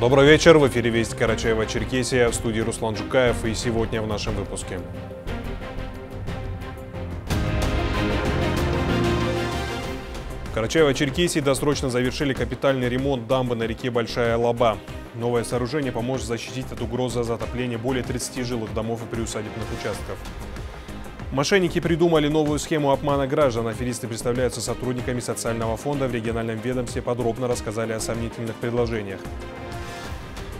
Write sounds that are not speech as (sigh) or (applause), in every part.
Добрый вечер. В эфире Весть Карачаева-Черкесия. В студии Руслан Жукаев. И сегодня в нашем выпуске. В Карачаево-Черкесии досрочно завершили капитальный ремонт дамбы на реке Большая Лаба. Новое сооружение поможет защитить от угрозы затопления более 30 жилых домов и приусадебных участков. Мошенники придумали новую схему обмана граждан. Аферисты представляются сотрудниками социального фонда в региональном ведомстве, подробно рассказали о сомнительных предложениях.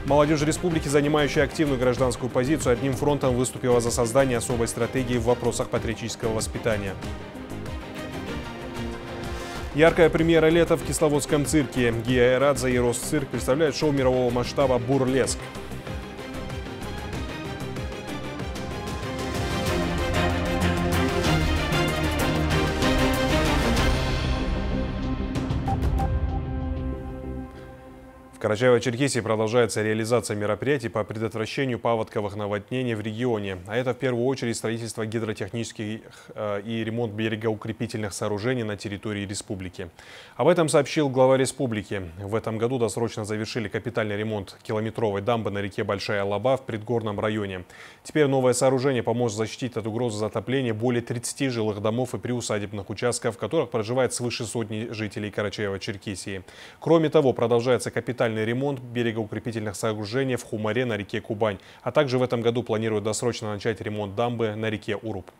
Молодежь республики, занимающая активную гражданскую позицию, одним фронтом выступила за создание особой стратегии в вопросах патриотического воспитания. Яркая премьера лета в Кисловодском цирке. Гия Эрадзе и Росцирк представляют шоу мирового масштаба «Бурлеск». Карачаево-Черкесии продолжается реализация мероприятий по предотвращению паводковых наводнений в регионе. А это в первую очередь строительство гидротехнических э, и ремонт берегоукрепительных сооружений на территории республики. Об этом сообщил глава республики. В этом году досрочно завершили капитальный ремонт километровой дамбы на реке Большая Лаба в предгорном районе. Теперь новое сооружение поможет защитить от угрозы затопления более 30 жилых домов и приусадебных участков, в которых проживает свыше сотни жителей Карачаева-Черкесии. Кроме того, продолжается капитальный капитальный ремонт берегоукрепительных сооружений в Хумаре на реке Кубань. А также в этом году планируют досрочно начать ремонт дамбы на реке Уруб.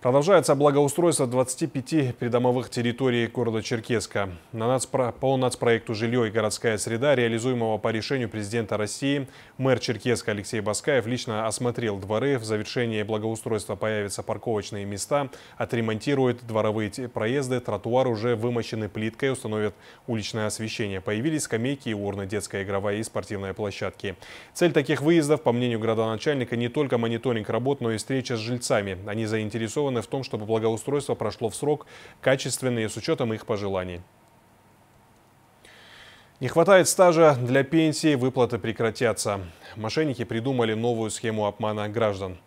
Продолжается благоустройство 25 придомовых территорий города Черкеска. На нацпро... По нацпроекту «Жилье и городская среда», реализуемого по решению президента России, мэр Черкеска Алексей Баскаев лично осмотрел дворы. В завершении благоустройства появятся парковочные места, отремонтируют дворовые проезды, тротуары уже вымощены плиткой, установят уличное освещение. Появились скамейки и урны, детская игровая и спортивная площадки. Цель таких выездов, по мнению градоначальника, не только мониторинг работ, но и встреча с жильцами. Они заинтересованы заинтересованы в том, чтобы благоустройство прошло в срок качественно с учетом их пожеланий. Не хватает стажа для пенсии, выплаты прекратятся. Мошенники придумали новую схему обмана граждан.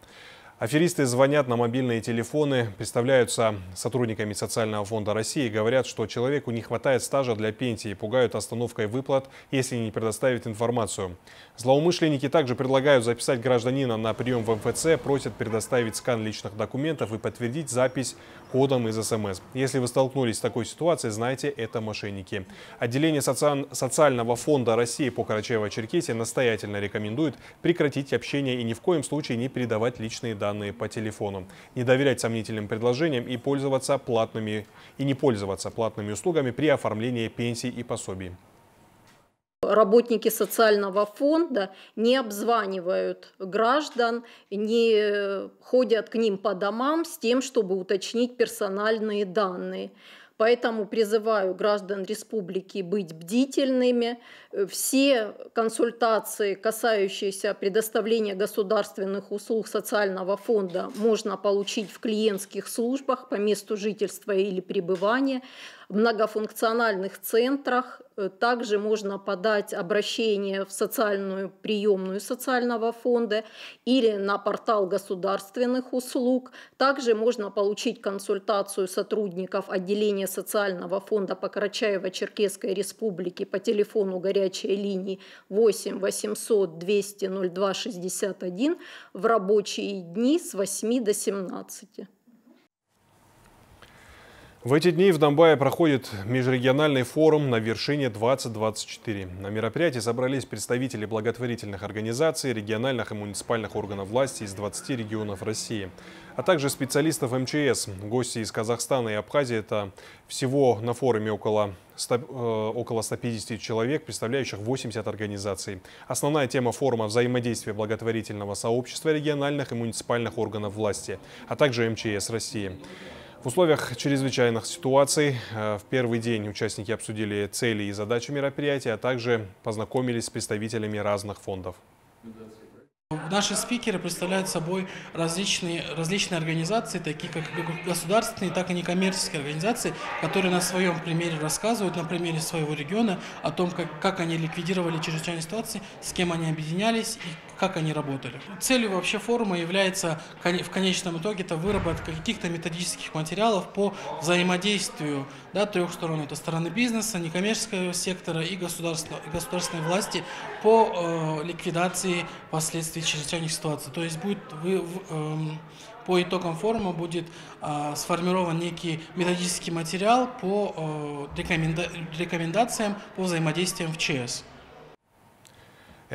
Аферисты звонят на мобильные телефоны, представляются сотрудниками Социального фонда России говорят, что человеку не хватает стажа для пенсии, пугают остановкой выплат, если не предоставит информацию. Злоумышленники также предлагают записать гражданина на прием в МФЦ, просят предоставить скан личных документов и подтвердить запись кодом из СМС. Если вы столкнулись с такой ситуацией, знайте, это мошенники. Отделение соци... Социального фонда России по Карачаево-Черкесии настоятельно рекомендует прекратить общение и ни в коем случае не передавать личные данные данные по телефону, не доверять сомнительным предложениям и пользоваться платными и не пользоваться платными услугами при оформлении пенсий и пособий. Работники социального фонда не обзванивают граждан, не ходят к ним по домам с тем, чтобы уточнить персональные данные. Поэтому призываю граждан республики быть бдительными. Все консультации, касающиеся предоставления государственных услуг социального фонда, можно получить в клиентских службах по месту жительства или пребывания многофункциональных центрах. Э, также можно подать обращение в социальную приемную социального фонда или на портал государственных услуг. Также можно получить консультацию сотрудников отделения социального фонда по Карачаево-Черкесской республике по телефону горячей линии 8 800 200 02 61 в рабочие дни с 8 до 17. В эти дни в Донбайе проходит межрегиональный форум на вершине 2024. На мероприятии собрались представители благотворительных организаций, региональных и муниципальных органов власти из 20 регионов России, а также специалистов МЧС. Гости из Казахстана и Абхазии – это всего на форуме около 100, э, около 150 человек, представляющих 80 организаций. Основная тема форума – взаимодействие благотворительного сообщества региональных и муниципальных органов власти, а также МЧС России. В условиях чрезвычайных ситуаций э, в первый день участники обсудили цели и задачи мероприятия, а также познакомились с представителями разных фондов. Наши спикеры представляют собой различные, различные организации, такие как государственные, так и некоммерческие организации, которые на своем примере рассказывают, на примере своего региона, о том, как, как они ликвидировали чрезвычайные ситуации, с кем они объединялись и как они работали. Целью вообще форума является в конечном итоге это выработка каких-то методических материалов по взаимодействию да, трех сторон. Это стороны бизнеса, некоммерческого сектора и государства, и государственной власти по э, ликвидации последствий чрезвычайных ситуаций. То есть будет вы, в, э, по итогам форума будет э, сформирован некий методический материал по э, рекоменда рекомендациям по взаимодействиям в ЧС.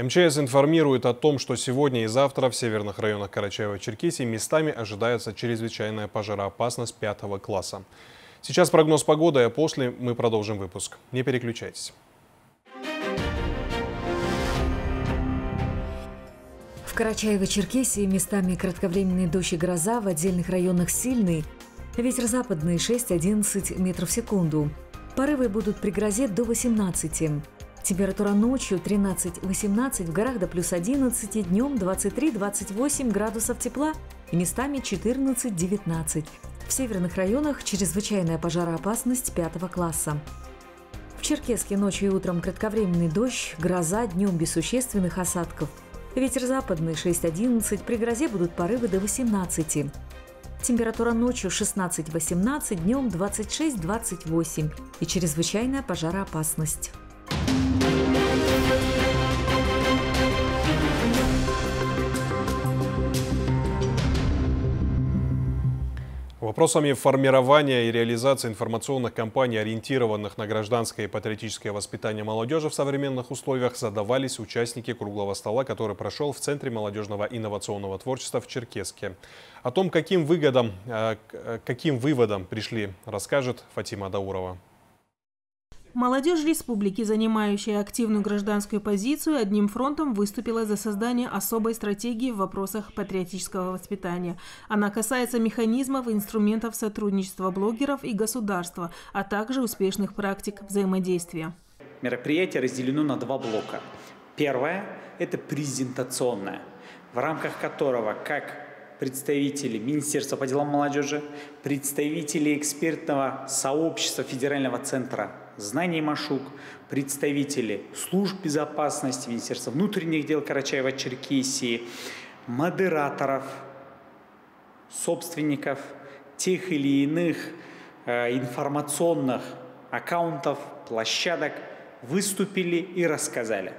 МЧС информирует о том, что сегодня и завтра в северных районах Карачаева-Черкесии местами ожидается чрезвычайная пожароопасность пятого класса. Сейчас прогноз погоды, а после мы продолжим выпуск. Не переключайтесь. В Карачаево-Черкесии местами кратковременный дождь и гроза, в отдельных районах сильный. Ветер западный 6-11 метров в секунду. Порывы будут при грозе до 18. Температура ночью 13-18, в горах до плюс 11, днем 23-28 градусов тепла и местами 14-19. В северных районах чрезвычайная пожароопасность пятого класса. В Черкеске ночью и утром кратковременный дождь, гроза, днем без существенных осадков. Ветер западный 6-11, при грозе будут порывы до 18. Температура ночью 16-18, днем 26-28 и чрезвычайная пожароопасность. Вопросами формирования и реализации информационных кампаний, ориентированных на гражданское и патриотическое воспитание молодежи в современных условиях, задавались участники круглого стола, который прошел в Центре молодежного инновационного творчества в Черкеске. О том, каким, выгодам, э, каким выводом пришли, расскажет Фатима Даурова. Молодежь республики, занимающая активную гражданскую позицию, одним фронтом выступила за создание особой стратегии в вопросах патриотического воспитания. Она касается механизмов и инструментов сотрудничества блогеров и государства, а также успешных практик взаимодействия. Мероприятие разделено на два блока. Первое – это презентационное, в рамках которого как представители Министерства по делам молодежи, представители экспертного сообщества Федерального центра знаний Машук, представители служб безопасности, Министерства внутренних дел Карачаева-Черкесии, модераторов, собственников тех или иных э, информационных аккаунтов, площадок выступили и рассказали,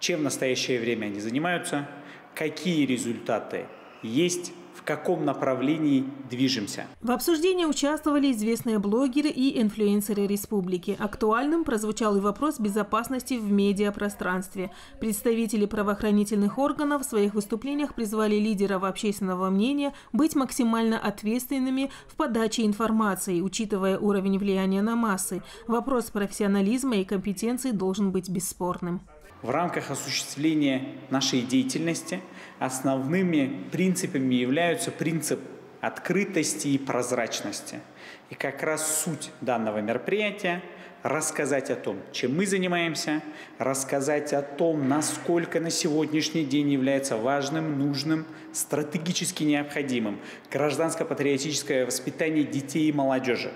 чем в настоящее время они занимаются, какие результаты есть в каком направлении движемся. В обсуждении участвовали известные блогеры и инфлюенсеры республики. Актуальным прозвучал и вопрос безопасности в медиапространстве. Представители правоохранительных органов в своих выступлениях призвали лидеров общественного мнения быть максимально ответственными в подаче информации, учитывая уровень влияния на массы. Вопрос профессионализма и компетенции должен быть бесспорным. В рамках осуществления нашей деятельности основными принципами являются принцип открытости и прозрачности. И как раз суть данного мероприятия – рассказать о том, чем мы занимаемся, рассказать о том, насколько на сегодняшний день является важным, нужным, стратегически необходимым гражданско-патриотическое воспитание детей и молодежи,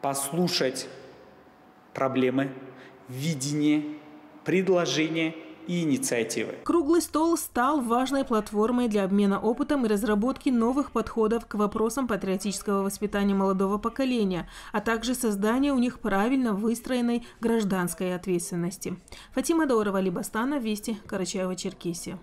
послушать проблемы, видение, предложения и инициативы. Круглый стол стал важной платформой для обмена опытом и разработки новых подходов к вопросам патриотического воспитания молодого поколения, а также создания у них правильно выстроенной гражданской ответственности. Фатима Дорова, Либастана, Вести, Карачаева-Черкесия.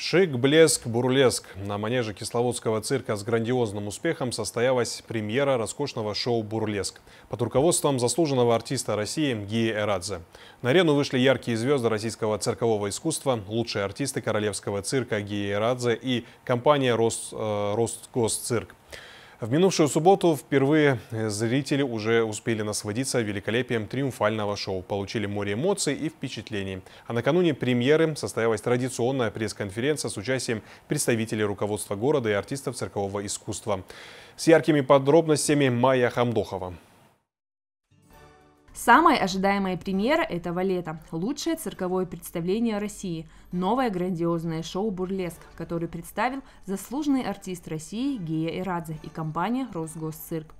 Шик, блеск, бурлеск. На манеже Кисловодского цирка с грандиозным успехом состоялась премьера роскошного шоу «Бурлеск» под руководством заслуженного артиста России Гии Эрадзе. На арену вышли яркие звезды российского циркового искусства, лучшие артисты королевского цирка Гии Эрадзе и компания Рост, э, «Ростгосцирк». В минувшую субботу впервые зрители уже успели насладиться великолепием триумфального шоу, получили море эмоций и впечатлений. А накануне премьеры состоялась традиционная пресс-конференция с участием представителей руководства города и артистов циркового искусства. С яркими подробностями Майя Хамдохова. Самая ожидаемая премьера этого лета – лучшее цирковое представление России – новое грандиозное шоу «Бурлеск», который представил заслуженный артист России Гея Ирадзе и компания «Росгосцирк».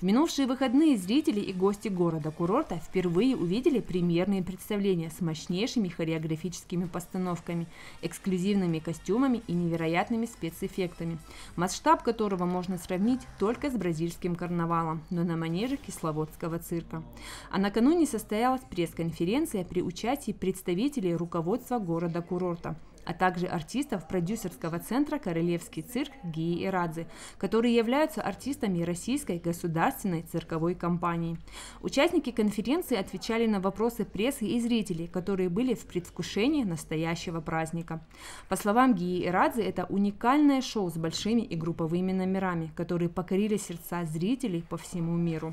В минувшие выходные зрители и гости города-курорта впервые увидели премьерные представления с мощнейшими хореографическими постановками, эксклюзивными костюмами и невероятными спецэффектами, масштаб которого можно сравнить только с бразильским карнавалом, но на манеже Кисловодского цирка. А накануне состоялась пресс-конференция при участии представителей руководства города-курорта – а также артистов продюсерского центра «Королевский цирк» Гии Ирадзе, которые являются артистами Российской государственной цирковой компании. Участники конференции отвечали на вопросы прессы и зрителей, которые были в предвкушении настоящего праздника. По словам Гии Ирадзе, это уникальное шоу с большими и групповыми номерами, которые покорили сердца зрителей по всему миру.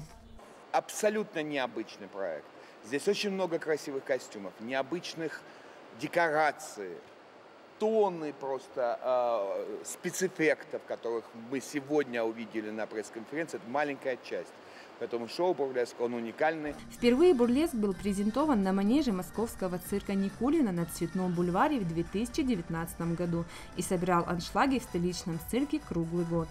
Абсолютно необычный проект. Здесь очень много красивых костюмов, необычных декораций, тонны просто э, спецэффектов, которых мы сегодня увидели на пресс-конференции. Это маленькая часть. Поэтому шоу «Бурлеск» он уникальный. Впервые «Бурлеск» был презентован на манеже московского цирка Никулина на Цветном бульваре в 2019 году и собирал аншлаги в столичном цирке круглый год.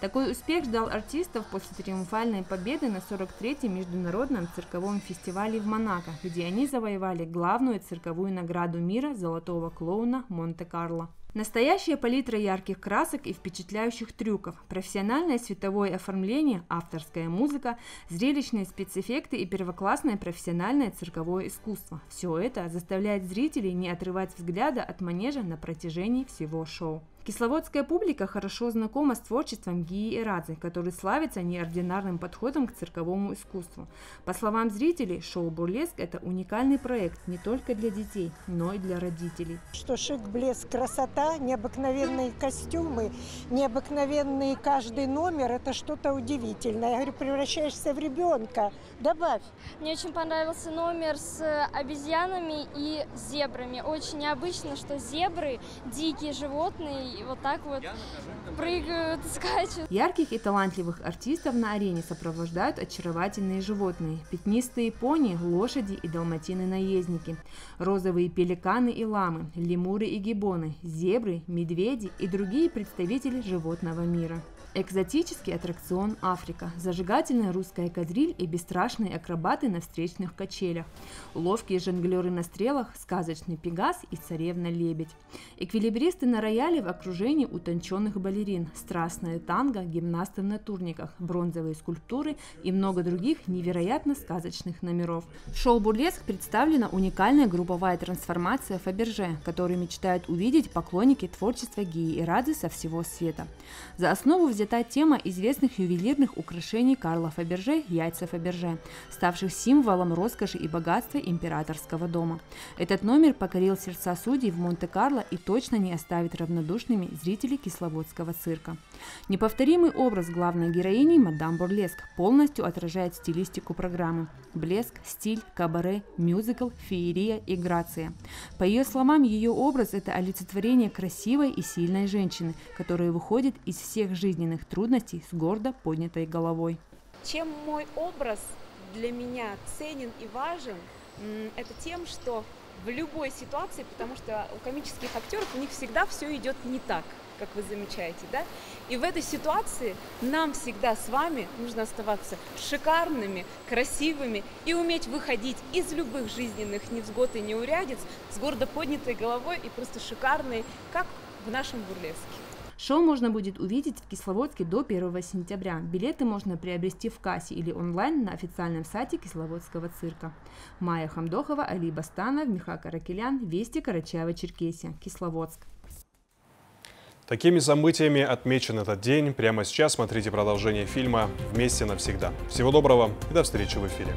Такой успех ждал артистов после триумфальной победы на 43-м международном цирковом фестивале в Монако, где они завоевали главную цирковую награду мира золотого клоуна Монте-Карло. Настоящая палитра ярких красок и впечатляющих трюков, профессиональное световое оформление, авторская музыка, зрелищные спецэффекты и первоклассное профессиональное цирковое искусство. Все это заставляет зрителей не отрывать взгляда от манежа на протяжении всего шоу. Кисловодская публика хорошо знакома с творчеством Гии Эрадзе, который славится неординарным подходом к цирковому искусству. По словам зрителей, шоу «Бурлеск» – это уникальный проект не только для детей, но и для родителей. Что шик, блеск, красота, необыкновенные костюмы, необыкновенный каждый номер – это что-то удивительное. Я говорю, превращаешься в ребенка. Добавь. Мне очень понравился номер с обезьянами и зебрами. Очень необычно, что зебры – дикие животные, и вот так вот прыгают, (laughs) скачут. Ярких и талантливых артистов на арене сопровождают очаровательные животные. Пятнистые пони, лошади и далматины-наездники, розовые пеликаны и ламы, лемуры и гибоны, зебры, медведи и другие представители животного мира. Экзотический аттракцион Африка, зажигательная русская кадриль и бесстрашные акробаты на встречных качелях, ловкие жонглеры на стрелах, сказочный пегас и царевна-лебедь, эквилибристы на рояле в окружении утонченных балерин, страстная танго, гимнасты в натурниках, бронзовые скульптуры и много других невероятно сказочных номеров. В шоу «Бурлеск» представлена уникальная групповая трансформация Фаберже, которую мечтают увидеть поклонники творчества Гии и Радзи со всего света. За основу взяли взята тема известных ювелирных украшений Карла Фаберже «Яйца Фаберже», ставших символом роскоши и богатства императорского дома. Этот номер покорил сердца судей в Монте-Карло и точно не оставит равнодушными зрителей Кисловодского цирка. Неповторимый образ главной героини мадам Бурлеск полностью отражает стилистику программы. Блеск, стиль, кабаре, мюзикл, феерия и грация. По ее словам, ее образ – это олицетворение красивой и сильной женщины, которая выходит из всех жизненных жизненных трудностей с гордо поднятой головой. Чем мой образ для меня ценен и важен, это тем, что в любой ситуации, потому что у комических актеров у них всегда все идет не так, как вы замечаете, да? И в этой ситуации нам всегда с вами нужно оставаться шикарными, красивыми и уметь выходить из любых жизненных невзгод и неурядиц с гордо поднятой головой и просто шикарной, как в нашем бурлеске. Шоу можно будет увидеть в Кисловодске до 1 сентября. Билеты можно приобрести в кассе или онлайн на официальном сайте Кисловодского цирка. Майя Хамдохова, Али Бастанов, Миха Каракелян, Вести Карачаева-Черкесия, Кисловодск. Такими событиями отмечен этот день. Прямо сейчас смотрите продолжение фильма «Вместе навсегда». Всего доброго и до встречи в эфире.